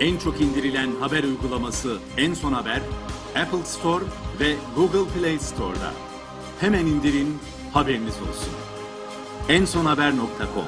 En çok indirilen haber uygulaması En Son Haber, Apple Store ve Google Play Store'da. Hemen indirin, haberiniz olsun. ensonhaber.com